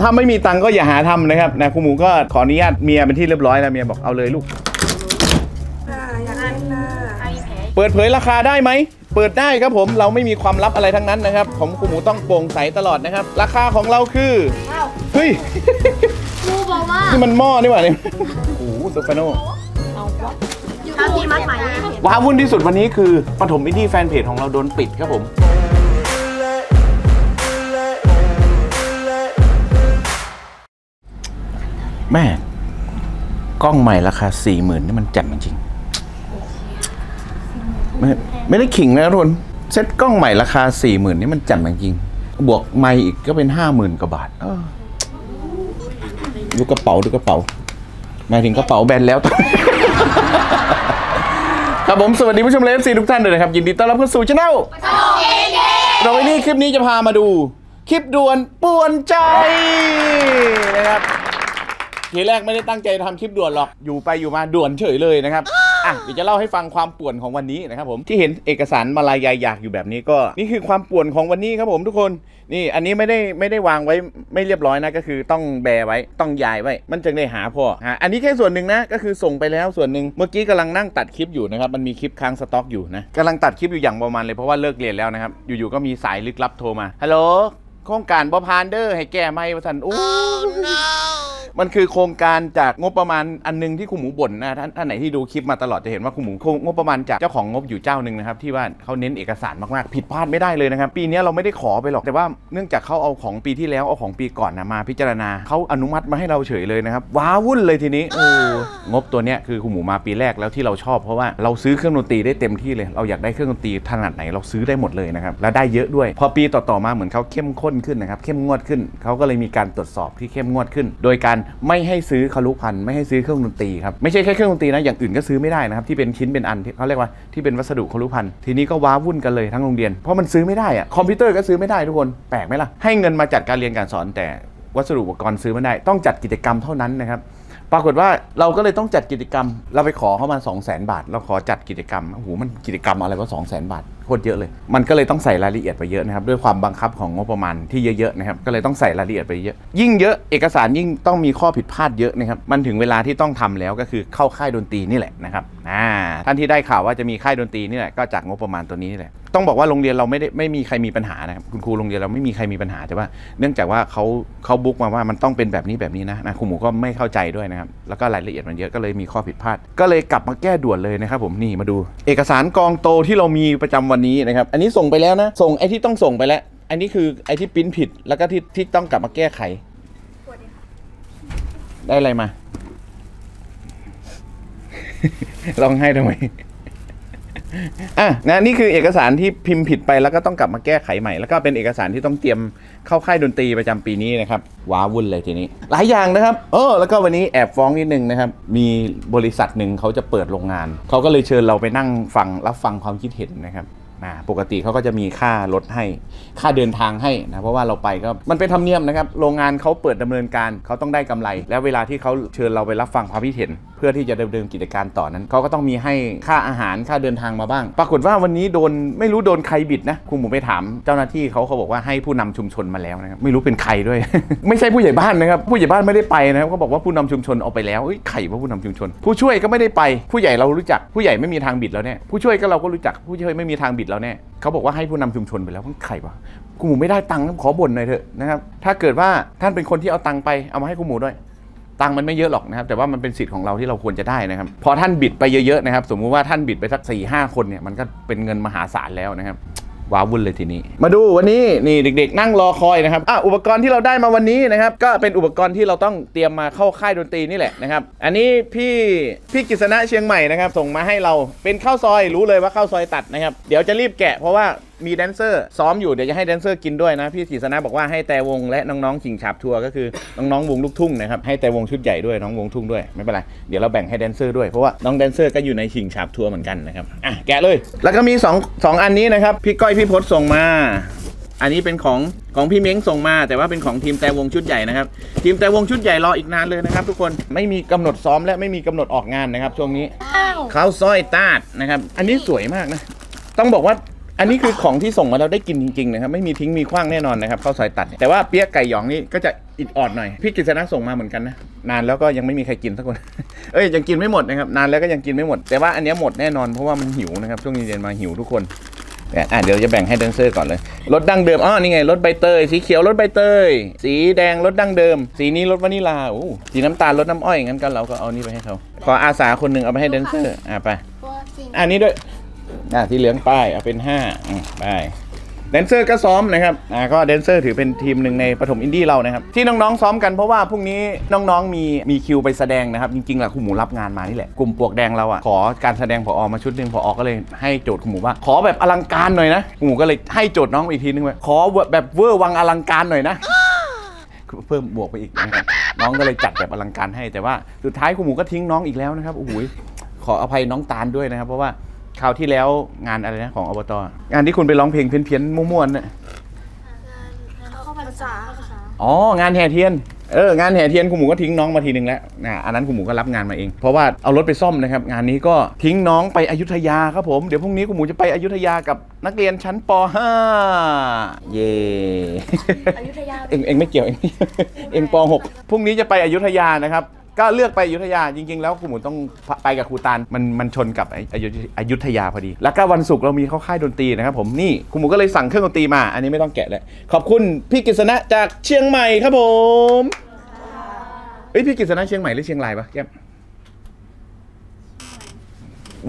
ถ้าไม่มีตังค์ก็อย่าหาทำนะครับนะครูหมูก็ขออนุญาตเมียเป็นที่เรียบร้อยแล้วเมียบอกเอาเลยลูกอยากเล่นนะเปิดเผยราคาได้ไหม เปิดได้ครับผมเราไม่มีความลับอะไรทั้งนั้นนะครับผมครูหมูต้องโปร่งใสตลอดนะครับ ราคาของเราคือเฮ้ย ครูบอกว่านี่มันหม้อนี่หว่าเนี่ยโอ้โหซูฟาโน ถ้าพี่มัดไหม ว้าวุ่นที่สุดวันนี้คือปฐมพิธีแฟนเพจของเราโดนปิดครับผม แม่ กล้องใหม่ราคาสี่หมื่นนี่มันแจ่มจริงๆไม่ไม่ได้ขิงนะทุกคนเซ็ตกล้องใหม่ราคาสี่หมื่นนี่มันแจ่มจริงๆบวกไม่อีกก็เป็นห้าหมื่นกว่าบาทเออดูกระเป๋าดูกระเป๋าหมายถึงกระเป๋าแบนแล้วครับผมสวัสดีผู้ชมเลฟซีทุกท่านเลยนะครับ ยินดีต้อนรับเข้าสู่ช anel เราวันนี้คลิปนี้จะพามาดู คลิปด่วนป่วนใจนะครับ ทีแรกไม่ได้ตั้งใจทำคลิปด่วนหรอก อยู่ไปอยู่มาด่วนเฉยเลยนะครับอะเดี๋ยวจะเล่าให้ฟังความป่วนของวันนี้นะครับผมที่เห็นเอกสารมาลายายอยากอยู่แบบนี้ก็ นี่คือความป่วนของวันนี้ครับผมทุกคนนี่อันนี้ไม่ได้ไม่ได้วางไว้ไม่เรียบร้อยนะก็คือต้องแบไว้ต้องยายไว้ มันจึงได้หาพอฮะอันนี้แค่ส่วนหนึ่งนะก็คือส่งไปแล้วส่วนหนึ่งเมื่อกี้กำลังนั่งตัดคลิปอยู่นะครับมันมีคลิปค้างสต็อกอยู่นะกำลังตัดคลิปอยู่อย่างประมาณเลยเพราะว่าเลิกเรียนแล้วนะครับอยู่ๆก็มีสายลึกลับโทรมาฮัลโหลโครงการบอพานเดอร์ให้แก้ไม่ประทันโอ้ มันคือโครงการจากงบประมาณอันหนึงที่คุณหมูบ่นนะท่านท่านไหนที่ดูคลิปมาตลอดจะเห็นว่าคุณหมูโครงงบประมาณจากเจ้าของงบอยู่เจ้าหนึ่งนะครับที่ว่าเขาเน้นเอกสารมากๆผิดพลาดไม่ได้เลยนะครับปีนี้เราไม่ได้ขอไปหรอกแต่ว่าเนื่องจากเขาเอาของปีที่แล้วเอาของปีก่อนนะมาพิจารณาเขาอนุมัติมาให้เราเฉยเลยนะครับว้าวุ่นเลยทีนี้โอ้งบตัวเนี้ยคือคุณหมูมาปีแรกแล้วที่เราชอบเพราะว่าเราซื้อเครื่องดนตรีได้เต็มที่เลย เราอยากได้เครื่องดนตรีถนัดไหนเราซื้อได้หมดเลยนะครับและได้เยอะด้วย พอปีต่อๆมาเหมือนเขาเข้มข้นขึ้นนะครับเข้มงวดขึ้นเขาก็เลยมีการตรวจสอบที่เข้มงวดขึ้น โดยการไม่ให้ซื้อคารุพันธ์ไม่ให้ซื้อเครื่องดนตรีครับไม่ใช่แค่เครื่องดนตรีนะอย่างอื่นก็ซื้อไม่ได้นะครับที่เป็นชิ้นเป็นอันที่เขาเรียกว่าที่เป็นวัสดุคารุพันธ์ทีนี้ก็ว้าวุ่นกันเลยทั้งโรงเรียนเพราะมันซื้อไม่ได้อะคอมพิวเตอร์ก็ซื้อไม่ได้ทุกคนแปลกไหมล่ะให้เงินมาจัดการเรียนการสอนแต่วัสดุอุปกรณ์ซื้อไม่ได้ ต้องจัดกิจกรรมเท่านั้นนะครับ ปรากฏว่าเราก็เลยต้องจัดกิจกรรม เราไปขอเขามา 2 0 0 0 0 0 บาท เราขอจัดกิจกรรมโอ้โหมันกิจกรรมอะไรก็2 0 0 0 0 0 บาทโคตรเยอะเลย มันก็เลยต้องใส่รายละเอียดไปเยอะนะครับ ด้วยความบังคับของงบประมาณที่เยอะๆนะครับ ก็เลยต้องใส่รายละเอียดไปเยอะ ยิ่งเยอะเอกสารยิ่งต้องมีข้อผิดพลาดเยอะนะครับ มันถึงเวลาที่ต้องทำแล้วก็คือเข้าค่ายดนตรีนี่แหละนะครับ อ่า ท่านที่ได้ข่าวว่าจะมีค่ายดนตรีนี่แหละก็จากงบประมาณตัวนี้นี่แหละ ต้องบอกว่าโรงเรียนเราไม่ได้ไม่มีใครมีปัญหานะครับคุณครูโรงเรียนเราไม่มีใครมีปัญหาแต่ว่าเนื่องจากว่าเขาเขาบุ๊กมาว่ามันต้องเป็นแบบนี้แบบนี้นะนะครูหมูก็ไม่เข้าใจด้วยนะครับแล้วก็รายละเอียดมันเยอะก็เลยมีข้อผิดพลาด ก็เลยกลับมาแก้ด่วนเลยนะครับผมนี่มาดู เอกสารกองโตที่เรามีประจำวันนี้นะครับอันนี้ส่งไปแล้วนะส่งไอ้ที่ต้องส่งไปแล้ว อันนี้คือไอ้ที่ปิ้นผิดแล้วก็ที่ที่ต้องกลับมาแก้ไขได้อะไรมาร้องไห้ทำไม อะนะนี่คือเอกสารที่พิมพ์ผิดไปแล้วก็ต้องกลับมาแก้ไขใหม่ แล้วก็เป็นเอกสารที่ต้องเตรียมเข้าค่ายดนตรีประจำปีนี้นะครับว้าวุ่นเลยทีนี้ หลายอย่างนะครับเออแล้วก็วันนี้แอบฟ้องนิดนึงนะครับ มีบริษัทหนึ่งเขาจะเปิดโรงงาน เขาก็เลยเชิญเราไปนั่งฟังรับฟังความคิดเห็นนะครับ นะปกติเขาก็จะมีค่ารถให้ ค่าเดินทางให้นะเพราะว่าเราไปก็มันเป็นธรรมเนียมนะครับโรงงานเขาเปิดดำเนินการเขาต้องได้กำไร แล้วเวลาที่เขาเชิญเราไปรับฟังความคิดเห็น เพื่อที่จะดำเนินกิจการต่อนั้นเขาก็ต้องมีให้ค่าอาหารค่าเดินทางมาบ้าง ปรากฏว่าวันนี้โดนไม่รู้โดนใครบิดนะครูหมูไปถาม เจ้าหน้าที่เขาเขาบอกว่าให้ผู้นำชุมชนมาแล้วนะครับไม่รู้เป็นใครด้วย ไม่ใช่ผู้ใหญ่บ้านนะครับผู้ใหญ่บ้านไม่ได้ไปนะครับเขาบอกว่าผู้นำชุมชนเอาไปแล้วเอ้ยใครว่าผู้นำชุมชน ผู้ช่วยก็ไม่ได้ไป ผู้ใหญ่เรารู้จักผู้ใหญ่ไม่มีทางบิดแล้วแน่ผู้ช่วยก็เราก็รู้จักผู้ช่วยไม่มีทางบิดแล้วแน่เขาบอกว่าให้ผู้นำชุมชนไปแล้วใครวะครูหมูไม่ได้ตังค์ขอบ่นหน่อยเถอะนะครับ ถ้าเกิดว่าท่านเป็นคนที่เอาตังค์ไปเอามาให้ครูหมูด้วยตังค์มันไม่เยอะหรอกนะครับ แต่ว่ามันเป็นสิทธิ์ของเราที่เราควรจะได้นะครับ พอท่านบิดไปเยอะๆนะครับ สมมุติว่าท่านบิดไปสัก4ี่ห้าคนเนี่ยมันก็เป็นเงินมหาศาลแล้วนะครับ ว้าวุ่นเลยทีนี้ มาดูวันนี้นี่เด็ก ๆ นั่งรอคอยนะครับอะอุปกรณ์ที่เราได้มาวันนี้นะครับก็เป็นอุปกรณ์ที่เราต้องเตรียมมาเข้าค่ายดนตรีนี่แหละนะครับ อันนี้พี่พี่กฤษณะเชียงใหม่นะครับ ส่งมาให้เราเป็นข้าวซอยรู้เลยว่าข้าวซอยตัดนะครับ เดี๋ยวจะรีบแกะเพราะว่า มีแดนเซอร์ซ้อมอยู่เดี๋ยวจะให้แดนเซอร์กินด้วยนะ พี่กฤษณะบอกว่าให้แตรวงและน้องๆฉิ่งฉาบทัวร์ก็คือน้องๆวงลูกทุ่งนะครับให้แตรวงชุดใหญ่ด้วยน้องวงทุ่งด้วยไม่เป็นไรเดี๋ยวเราแบ่งให้แดนเซอร์ด้วยเพราะว่าน้องแดนเซอร์ก็อยู่ในฉิ่งฉาบทัวร์เหมือนกันนะครับอะแกะเลย แล้วก็มีสองสองอันนี้นะครับพี่ก้อยพี่พศส่งมา อันนี้เป็นของของพี่เม้งส่งมา แต่ว่าเป็นของทีมแตรวงชุดใหญ่นะครับ ทีมแตรวงชุดใหญ่รออีกนานเลยนะครับ ทุกคนไม่มีกำหนดซ้อมและไม่มีกำหนดออกงานนะครับช่วงนี้ข้าวซอยตาดนะครับ อันนี้สวยมากนะ ต้องบอกว่า อันนี้คือของที่ส่งมาเราได้กินจริงๆนะครับไม่มีทิ้งมีขว้างแน่นอนนะครับข้าวซอยตัดเนี่ยแต่ว่าเปี๊ยกไก่หยองนี่ก็จะอิดออดหน่อยพี่กฤษณะส่งมาเหมือนกันนะนานแล้วก็ยังไม่มีใครกินสักคน เอ้ยยังกินไม่หมดนะครับนานแล้วก็ยังกินไม่หมด แต่ว่าอันเนี้ยหมดแน่นอนเพราะว่ามันหิวนะครับช่วงเย็นๆมาหิวทุกคนแต่อะเดี๋ยวจะแบ่งให้แดนเซอร์ก่อนเลยรสดั้งเดิมอ๋อนี่ไงรสใบเตยสีเขียวรสใบเตย สีแดงรสดั้งเดิม สีนี้รสวานิลาโอ้สีน้ำตาลรสน้ำอ้อยงั้นก็เราก็เอานี่ไปให้เขาขออาสาคนหนึ่งเอาไปให้แดนเซอร์อะไปอันนี้ด้วย อ่าที่เหลืองป้ายเอาเป็นห้าอืมไปแดนเซอร์ก็ซ้อมนะครับอ่าก็แดนเซอร์ถือเป็นทีมหนึ่งในปฐมอินดี้เรานะครับ ที่น้องๆซ้อมกันเพราะว่าพรุ่งนี้น้องๆมีมีคิวไปแสดงนะครับ จริงๆแหละคุณหมูรับงานมานี่แหละ กลุ่มปลวกแดงเราอะขอการแสดงผอมาชุดหนึ่งผอก็เลยให้โจทย์คุณหมูว่า ขอแบบอลังการหน่อยนะคุณหมูก็เลยให้โจทย์น้องอีกทีนึงว่าขอแบบเวอร์วังอลังการหน่อยนะเพิ่มบวกไปอีกนะครับน้องก็เลยจัดแบบอลังการให้แต่ว่าสุดท้ายคุณหมูก็ทิ้งน้องอีกแล้วนะครับโอ้โหขออภัยน้องตาลด้วยนะครับ เพราะว่า คราวที่แล้วงานอะไรนะของอบตงานที่คุณไปร้องเพลงเพี้ยนๆมั่วๆเนี่ยเข้าภาษาภาษาอ๋องานแห่เทียนเอองานแห่เทียนคุณหมูก็ทิ้งน้องมาทีนึงแล้วนะอันนั้นคุณหมูก็รับงานมาเอง เพราะว่าเอารถไปซ่อมนะครับ งานนี้ก็ทิ้งน้องไปอยุธยาครับผมเดี๋ยวพรุ่งนี้คุณหมูจะไปอยุธยากับนักเรียนชั้นป .5 เย่อยุธยาเองเองไม่เกี่ยวเองเองป .6 พรุ่งนี้จะไปอยุธยานะครับ ก็เลือกไปอยุธยาจริง ๆ แล้วคุณหมูต้องไปกับครูตาลมันมันชนกับไอ้อยุธอยุธยาพอดี แล้วก็วันศุกร์เรามีเข้าค่ายดนตรีนะครับผมนี่คุณหมูก็เลยสั่งเครื่องดนตรีมา อันนี้ไม่ต้องแกะเลยขอบคุณพี่กฤษณะจากเชียงใหม่ครับผมเอ้ยพี่กฤษณะเชียงใหม่หรือเชียงรายปะแก้ม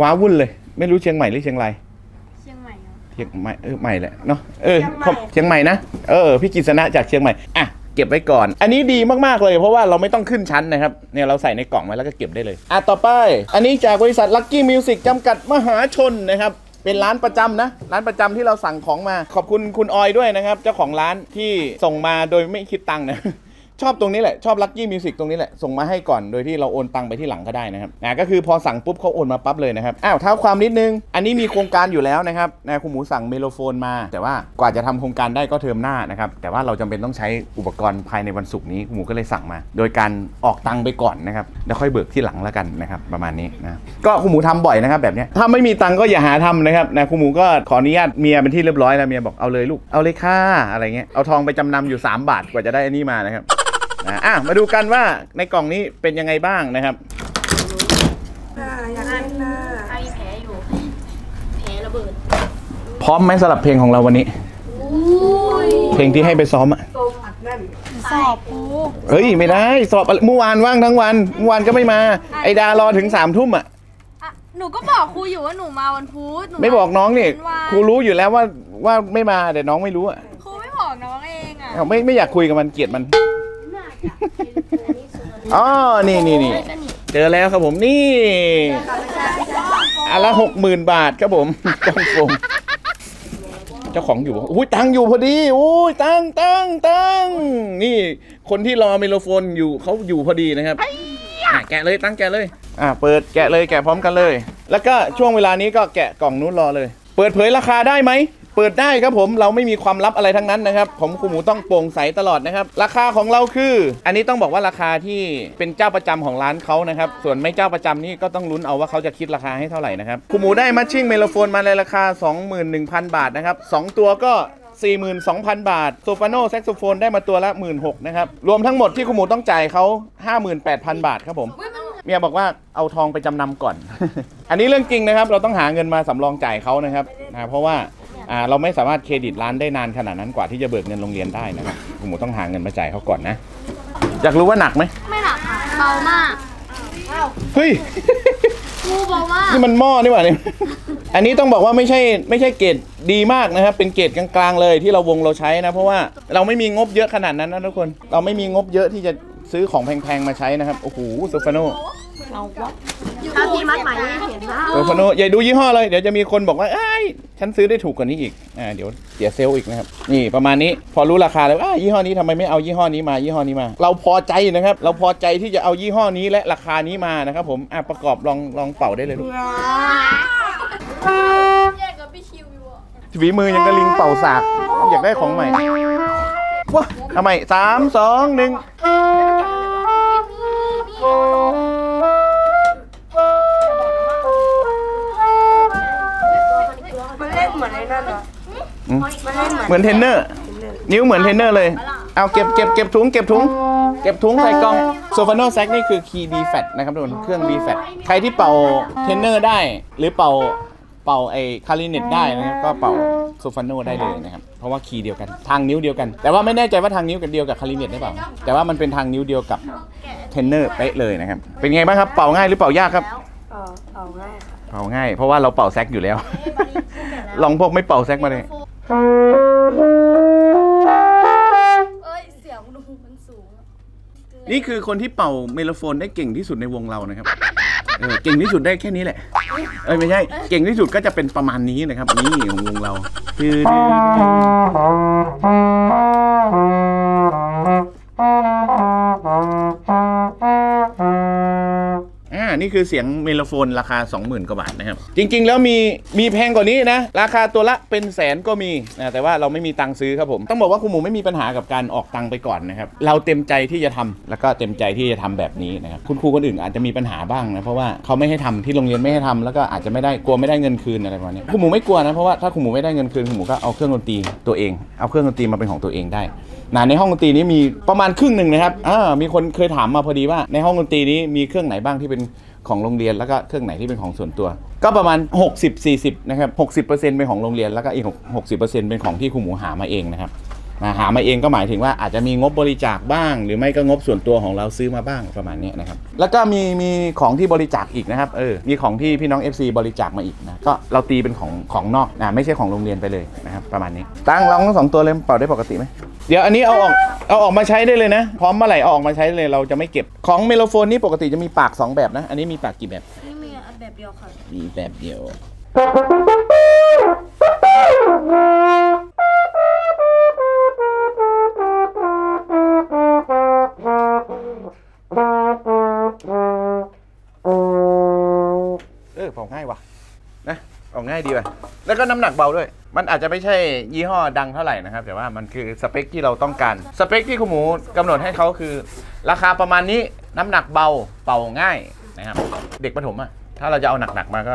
ว้าวุ่นเลย ไม่รู้เชียงใหม่หรือเชียงรายเชียงใหม่เหรอเชียงใหม่เออใหม่แหละเนาะเออขอบเชียงใหม่นะเออพี่กิษณะจากเชียงใหม่อะ เก็บไว้ก่อน อันนี้ดีมากๆเลยเพราะว่าเราไม่ต้องขึ้นชั้นนะครับเนี่ยเราใส่ในกล่องไว้แล้วก็เก็บได้เลยอะต่อไป อันนี้จากบริษัท Lucky Music จำกัดมหาชนนะครับเป็นร้านประจำนะ ร้านประจำที่เราสั่งของมา ขอบคุณคุณออยด้วยนะครับ เจ้าของร้านที่ส่งมาโดยไม่คิดตังค์นะ ชอบตรงนี้แหละ ชอบ Lucky Music ตรงนี้แหละ ส่งมาให้ก่อนโดยที่เราโอนตังไปที่หลังก็ได้นะครับนะก็คือพอสั่งปุ๊บเขาโอนมาปั๊บเลยนะครับอ้าวเท้าความนิดนึง อันนี้มีโครงการอยู่แล้วนะครับนะคุณหมูสั่งเมโลโฟนมา แต่ว่ากว่าจะทำโครงการได้ก็เทอมหน้านะครับแต่ว่าเราจำเป็นต้องใช้อุปกรณ์ภายในวันศุกร์นี้คุณหมูก็เลยสั่งมา โดยการออกตังไปก่อนนะครับแล้วค่อยเบิกที่หลังแล้วกันนะครับประมาณนี้นะก็คุณหมูทำบ่อยนะครับแบบนี้ถ้าไม่มีตังก็อย่าหาทำนะครับนะคุณหมูก็ขออนุญาตเมียเป็นที่เรียบร้อยแล้วเมียบอกเอาเลยลูกเอาเลยค่ะอะไรเงี้ยเอาทองไปจำนำอยู่ 3 บาทกว่าจะได้อันนี้มานะครับ นะอะมาดูกันว่าในกล่องนี้เป็นยังไงบ้างนะครับอ่าอยากเล่นนะไอแผลอยู่ แผลระเบิด พร้อมไหมสำหรับเพลงของเราวันนี้อุ้ยเพลงที่ให้ไปซ้อมอะสอบกูเฮ้ยไม่ได้สอบเมื่อวานว่างทั้งวันเมื่อวานก็ไม่มา ไอดารอถึงสามทุ่มอะอะหนูก็บอกครูอยู่ว่าหนูมาวันพุธหนูไม่บอกน้องนี่เป็นวันครูรู้อยู่แล้วว่าว่าไม่มาแต่น้องไม่รู้อะครูไม่บอกน้องเองอะอ้าวไม่ไม่อยากคุยกับมันเกลียดมัน อ๋อ นี่นี่นี่เจอแล้วครับผมนี่อันละหกหมื่นบาทครับผมกล้องโฟมเจ้าของอยู่บอกอุ้ยตังค์อยู่พอดีอุ้ยตังค์ตังค์ตังค์นี่คนที่รอไมโลโฟนอยู่เขาอยู่พอดีนะครับอะแกะเลยตั้งแกะเลย อะเปิดแกะเลยแกะพร้อมกันเลย แล้วก็ช่วงเวลานี้ก็แกะกล่องนู้นรอเลย เปิดเผยราคาได้ไหม เปิดได้ครับผมเราไม่มีความลับอะไรทั้งนั้นนะครับผมคุณหมูต้องโปร่งใสตลอดนะครับ ราคาของเราคือ อันนี้ต้องบอกว่าราคาที่เป็นเจ้าประจำของร้านเขานะครับส่วนไม่เจ้าประจำนี่ก็ต้องลุ้นเอาว่าเขาจะคิดราคาให้เท่าไหร่นะครับคุณหมูได้ marching mellophone มาในราคา 21,000 บาทนะครับสองตัวก็42,000 บาท soprano saxophone ได้มาตัวละ 16,000นะครับ รวมทั้งหมดที่คุณหมูต้องจ่ายเขา58,000 บาทครับผม เมียบอกว่าเอาทองไปจำนำก่อน อันนี้เรื่องจริงนะครับ เราต้องหาเงินมาสำรองจ่ายเขานะครับนะเพราะว่า อ่าเราไม่สามารถเครดิตร้านได้นานขนาดนั้นกว่าที่จะเบิกเงินโรงเรียนได้นะครับผมต้องหาเงินมาจ่ายเขาก่อนนะอยากรู้ว่าหนักไหมไม่หนักค่ะเบามากเฮ้ยครูบอกว่านี่มันหม้อนี่หว่าเนี่ยอันนี้ต้องบอกว่าไม่ใช่ไม่ใช่เกรดดีมากนะครับ เป็นเกรดกลางๆเลยที่เราวงเราใช้นะ เพราะว่าเราไม่มีงบเยอะขนาดนั้นนะทุกคน เราไม่มีงบเยอะที่จะซื้อของแพงๆมาใช้นะครับ โอ้โหโซฟาโน ถ้าพี่มัดไหมเห็นนะโซฟาโนอย่าดูยี่ห้อเลย เดี๋ยวจะมีคนบอกว่าเอ้ยฉันซื้อได้ถูกกว่านี้อีก อ่า เดี๋ยวเสียเซลล์อีกนะครับ นี่ประมาณนี้ พอรู้ราคาแล้วอ่ายี่ห้อนี้ทำไมไม่เอายี่ห้อนี้มา ยี่ห้อนี้มา เราพอใจนะครับ เราพอใจที่จะเอายี่ห้อนี้และราคานี้มานะครับผม อะประกอบลองลองเป่าได้เลยลูกแยกกับพี่คิวอยู่อะฝีมือยังกระลิงเป่าสาก อยากได้ของใหม่ว้าทำไมสามสองหนึ่ง อนไอ้นั่นเหรออืมมันเล่นเหมือนเหมือนเทรนเนอร์ นิ้วเหมือนเทรนเนอร์เลย เอาเก็บเก็บเก็บถุงเก็บถุง เก็บถุงใส่กล่องโซฟาโนแซกนี่คือคีย์ B fat นะครับทุกคนเครื่อง B fat ใครที่เป่าเทนเนอร์ได้ หรือเป่าเป่าไอ้ clarinet ได้นะครับก็เป่า soprano ได้เลยนะครับ เพราะว่าคีย์เดียวกันทางนิ้วเดียวกัน แต่ว่าไม่แน่ใจว่าทางนิ้วกันเดียวกับ clarinet ได้เปล่าแต่ว่ามันเป็นทางนิ้วเดียวกับเทนเนอร์เป๊ะเลยนะครับเป็นไงบ้างครับเป่าง่ายหรือเป่ายากครับ เป่าเป่าง่ายค่ะเป่าง่าย เพราะว่าเราเป่าแซกอยู่แล้ว ลองพวกไม่เป่าแซกมาเลย เอ้ย เสียงดูมันสูงอะนี่คือคนที่เป่าเมโลโฟนได้เก่งที่สุดในวงเรานะครับเออเก่งที่สุดได้แค่นี้แหละ เอ้ยไม่ใช่ เก่งที่สุดก็จะเป็นประมาณนี้นะครับ นี่ของวงเราคือ นี่คือเสียงเมโลโฟนราคา 20,000 กว่าบาทนะครับ จริง ๆ แล้วมีมีแพงกว่านี้นะ ราคาตัวละเป็นแสนก็มีนะแต่ว่าเราไม่มีตังค์ซื้อครับผม ต้องบอกว่าคุณหมูไม่มีปัญหากับการออกตังค์ไปก่อนนะครับ เราเต็มใจที่จะทำแล้วก็เต็มใจที่จะทำแบบนี้นะครับคุณครูคนอื่นอาจจะมีปัญหาบ้างนะเพราะว่าเขาไม่ให้ทำที่โรงเรียนไม่ให้ทำแล้วก็อาจจะไม่ได้กลัวไม่ได้เงินคืนอะไรประมาณนี้คุณหมูไม่กลัวนะเพราะว่าถ้าคุณหมูไม่ได้เงินคืนคุณหมูก็เอาเครื่องดนตรีตัวเองเอาเครื่องดนตรีมาเป็นของตัวเองได้นะในห้องดนตรีนี้มีประมาณครึ่งหนึ่งนะครับอ่ามีคนเคยถามมาพอดีว่าในห้องดนตรีนี้มีเครื่องไหนบ้างที่เป็น ของโรงเรียนแล้วก็เครื่องไหนที่เป็นของส่วนตัว ก็ประมาณ 60 40นะครับ60%เป็นของโรงเรียนแล้วก็อีก60%เป็นของที่ครูหมูหามาเองนะครับ มาหามาเองก็หมายถึงว่าอาจจะมีงบบริจาคบ้าง หรือไม่ก็งบส่วนตัวของเราซื้อมาบ้างประมาณนี้นะครับแล้วก็มีมีของที่บริจาคอีกนะครับเออมีของที่พี่น้อง FC บริจาคมาอีกนะก็เราตีเป็นของของนอกนะไม่ใช่ของโรงเรียนไปเลยนะครับประมาณนี้ ตั้งลองทั้งสองตัวเลยเป่าได้ปกติไหมเดี๋ยวอันนี้เอาออกเอาออกมาใช้ได้เลยนะ พร้อมเมื่อไหร่เอาออกมาใช้เลยเราจะไม่เก็บของเมโลโฟนนี่ปกติจะมีปาก 2 แบบนะ อันนี้มีปากกี่แบบนี่มีอันแบบเดียวค่ะมีแบบเดียว เออเป่าง่ายว่ะนะเป่าง่ายดีว่ะแล้วก็น้ำหนักเบาด้วย มันอาจจะไม่ใช่ยี่ห้อดังเท่าไหร่นะครับ แต่ว่ามันคือสเปคที่เราต้องการ สเปคที่คุณหมูกำหนดให้เขาคือ ราคาประมาณนี้น้ำหนักเบาเป่าง่ายนะครับ เด็กประถมอะถ้าเราจะเอาหนักๆมาก็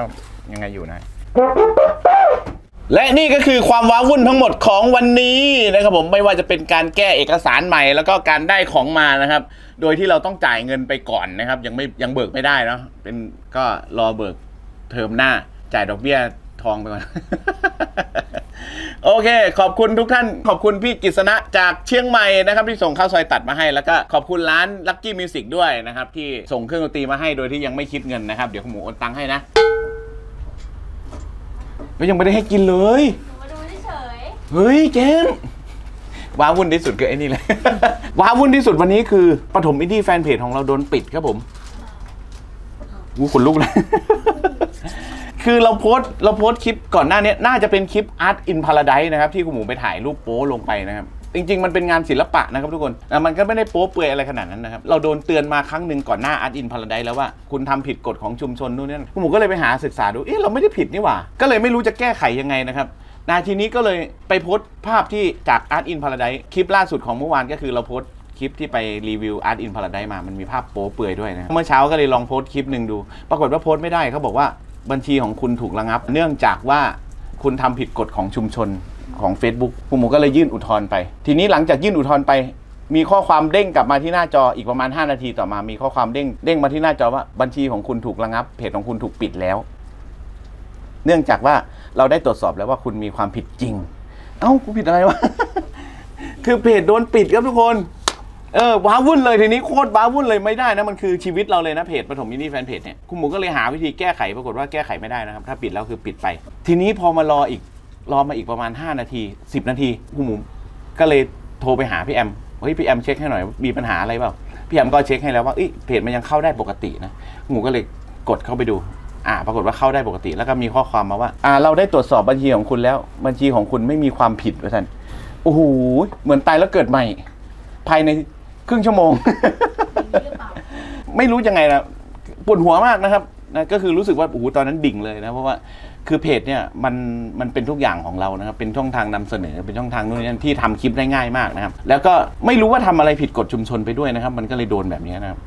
ยังไงอยู่นะ และนี่ก็คือความว้าวุ่นทั้งหมดของวันนี้นะครับผมไม่ว่าจะเป็นการแก้เอกสารใหม่ แล้วก็การได้ของมานะครับ โดยที่เราต้องจ่ายเงินไปก่อนนะครับ ยังไม่ยังเบิกไม่ได้เนาะเป็นก็รอเบิกเทอมหน้า จ่ายดอกเบี้ยทองไปก่อน โอเค ขอบคุณทุกท่าน ขอบคุณพี่กฤษณะจากเชียงใหม่นะครับ ที่ส่งข้าวซอยตัดมาให้ แล้วก็ขอบคุณร้าน Lucky Music ด้วยนะครับ ที่ส่งเครื่องดนตรีมาให้โดยที่ยังไม่คิดเงินนะครับ เดี๋ยวคุณหมูโอนตังค์ให้นะ ก็ยังไม่ได้ให้กินเลยมาดูเฉยเฮ้ยเจนว้าวุ่นที่สุดคือไอ้นี่แหละว้าวุ่นที่สุดวันนี้คือปฐมอินดี้แฟนเพจของเราโดนปิดครับผมวูขนลุกเลย คือเราโพสต์เราโพสต์คลิปก่อนหน้านี้น่าจะเป็นคลิป Art in Paradise นะครับ ที่คุณหมูไปถ่ายรูปโป๊ลงไปนะครับ จริง ๆ มันเป็นงานศิลปะนะครับทุกคนอะมันก็ไม่ได้โป๊เปลือยอะไรขนาดนั้นนะครับ เราโดนเตือนมาครั้งหนึ่งก่อนหน้า Art in Paradise แล้วว่าคุณทำผิดกฎของชุมชนนู่นนี่คุณหมูก็เลยไปหาศึกษาดู เอ๊ะเราไม่ได้ผิดนี่หว่า ก็เลยไม่รู้จะแก้ไขยังไงนะครับนาทีนี้ก็เลยไปโพสต์ภาพที่จาก Art in Paradise คลิปล่าสุดของเมื่อวานก็คือเราโพสต์คลิปที่ไปรีวิว Art in Paradise มา มันมีภาพโป๊เปลือยด้วยนะเมื่อเช้าก็เลยลองโพสต์คลิปหนึ่งดู ปรากฏว่าโพสต์ไม่ได้เขาบอกว่าบัญชีของคุณถูกระงับ เนื่องจากว่าคุณทำผิดกฎของชุมชน ของ Facebook คุณหมูก็เลยยื่นอุทธรณ์ไป ทีนี้หลังจากยื่นอุทธรณ์ไป มีข้อความเด้งกลับมาที่หน้าจออีกประมาณ 5 นาทีต่อมา มีข้อความเด้งเด้งมาที่หน้าจอว่าบัญชีของคุณถูกระงับเพจของคุณถูกปิดแล้ว เนื่องจากว่าเราได้ตรวจสอบแล้วว่าคุณมีความผิดจริง เอ้ากูผิดอะไรวะคือเพจโดนปิดครับทุกคนเออว้าวุ่นเลยทีนี้โคตรว้าวุ่นเลยไม่ได้นะมันคือชีวิตเราเลยนะเพจปฐมมินิแฟนเพจเนี่ยคุณหมูก็เลยหาวิธีแก้ไขปรากฏว่าแก้ไขไม่ได้นะครับ ถ้าปิดแล้วคือปิดไป ทีนี้พอมารออีก รอมาอีกประมาณ 5 นาที 10 นาทีคุณหมูก็เลยโทรไปหาพี่แอมเฮ้ยพี่แอมเช็คให้หน่อยมีปัญหาอะไรเปล่าพี่แอมก็เช็คให้แล้วว่าเอ้ยเพจมันยังเข้าได้ปกตินะหมูก็เลยกดเข้าไปดูอ่าปรากฏว่าเข้าได้ปกติ แล้วก็มีข้อความมาว่าอ่า เราได้ตรวจสอบบัญชีของคุณแล้ว บัญชีของคุณไม่มีความผิดว่าท่านโอ้โหเหมือนตายแล้วเกิดใหม่ ภายในครึ่งชั่วโมง ไม่รู้ยังไงนะปวดหัวมากนะครับนะก็คือรู้สึกว่าโอ้โหตอนนั้นดิ่งเลยนะเพราะว่า คือเพจเนี่ยมันมันเป็นทุกอย่างของเรานะครับเป็นช่องทางนำเสนอเป็นช่องทางนู่นนนั่นที่ทำคลิปได้ง่ายมากนะครับ แล้วก็ไม่รู้ว่าทำอะไรผิดกฎชุมชนไปด้วยนะครับ มันก็เลยโดนแบบนี้นะครับ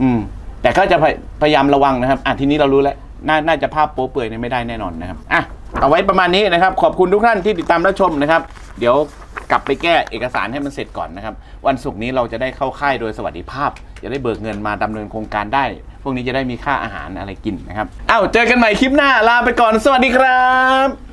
อืม แต่ก็จะพยพยายามระวังนะครับอะทีนี้เรารู้แล้วน่าน่าจะภาพโป๊เปื่อยเนี่ยไม่ได้แน่นอนนะครับอะเอาไว้ประมาณนี้นะครับ ขอบคุณทุกท่านที่ติดตามรับชมนะครับ เดี๋ยว กลับไปแก้เอกสารให้มันเสร็จก่อนนะครับ วันศุกร์นี้เราจะได้เข้าค่ายโดยสวัสดิภาพ จะได้เบิกเงินมาดำเนินโครงการได้ พวกนี้จะได้มีค่าอาหารอะไรกินนะครับเอ้าเจอกันใหม่คลิปหน้าลาไปก่อนสวัสดีครับ